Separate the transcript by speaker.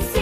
Speaker 1: see.